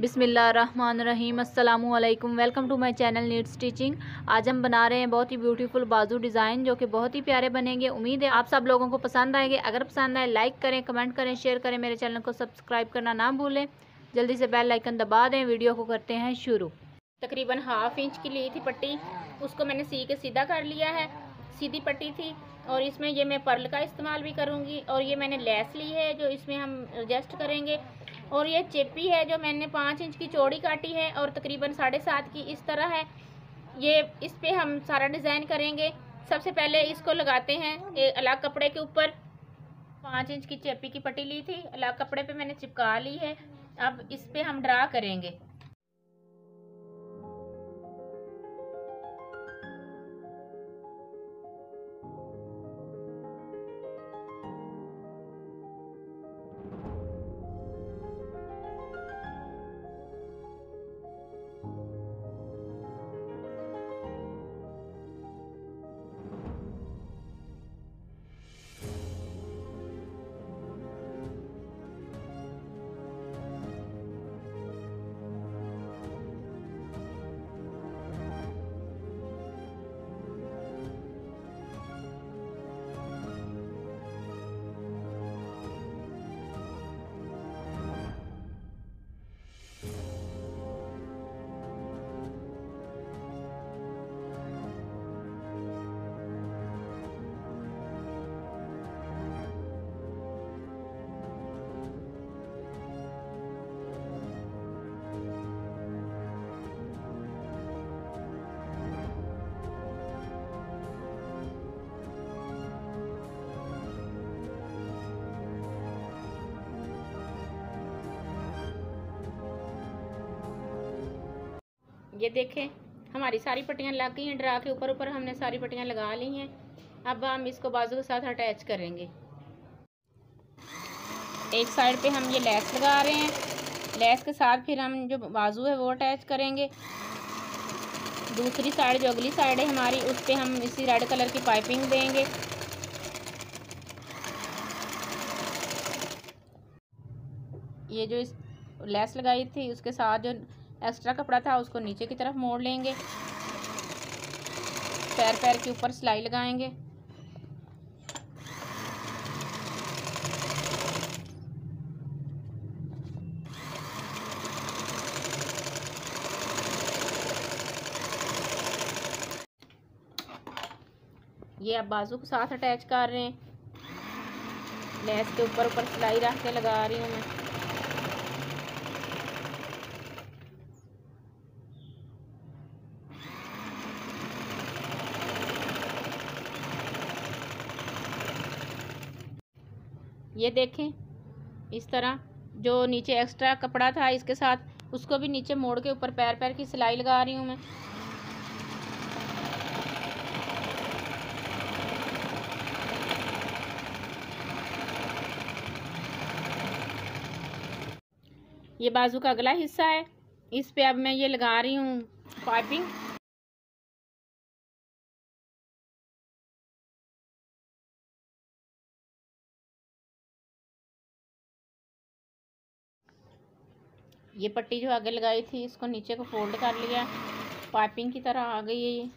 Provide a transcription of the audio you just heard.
बिसमीम अल्लाम welcome to my channel neat stitching आज हम बना रहे हैं बहुत ही ब्यूटीफुल बाजू डिज़ाइन, जो कि बहुत ही प्यारे बनेंगे। उम्मीद है आप सब लोगों को पसंद आएँगे। अगर पसंद आए, लाइक करें, कमेंट करें, शेयर करें मेरे चैनल को सब्सक्राइब करना ना भूलें। जल्दी से बेल लाइकन दबा दें। वीडियो को करते हैं शुरू। तकरीबन हाफ़ इंच की ली थी पट्टी। उसको मैंने सी के सीधा कर लिया है। सीधी पट्टी थी। और इसमें ये मैं पर्ल का इस्तेमाल भी करूँगी और ये मैंने लेस ली है जो इसमें हम एडजस्ट करेंगे। और ये चेपी है जो मैंने पाँच इंच की चौड़ी काटी है और तकरीबन साढ़े सात की इस तरह है। ये इस पर हम सारा डिज़ाइन करेंगे। सबसे पहले इसको लगाते हैं अलग कपड़े के ऊपर। पाँच इंच की चेपी की पट्टी ली थी, अलग कपड़े पे मैंने चिपका ली है। अब इस पर हम ड्रा करेंगे। ये देखें, हमारी सारी पट्टियाँ लग गई हैं, ड्रा के ऊपर ऊपर हमने सारी पट्टियाँ लगा ली हैं। अब हम इसको बाजू के साथ अटैच करेंगे। एक साइड पे हम ये लेस लगा रहे हैं। लेस के साथ फिर हम जो बाजू है वो अटैच करेंगे। दूसरी साइड, जो अगली साइड है हमारी, उस पर हम इसी रेड कलर की पाइपिंग देंगे। ये जो इस लेस लगाई थी, उसके साथ जो एक्स्ट्रा कपड़ा था, उसको नीचे की तरफ़ मोड़ लेंगे। पैर पैर के ऊपर सिलाई लगाएँगे। ये अब बाजू के साथ अटैच कर रहे हैं। लेस के ऊपर ऊपर सिलाई रख के लगा रही हूँ मैं। ये देखें, इस तरह, जो नीचे एक्स्ट्रा कपड़ा था इसके साथ, उसको भी नीचे मोड़ के ऊपर पैर पैर की सिलाई लगा रही हूँ मैं। ये बाजू का अगला हिस्सा है, इस पे अब मैं ये लगा रही हूँ पाइपिंग ये पट्टी जो आगे लगाई थी, इसको नीचे को फोल्ड कर लिया। पाइपिंग की तरह आ गई है ये।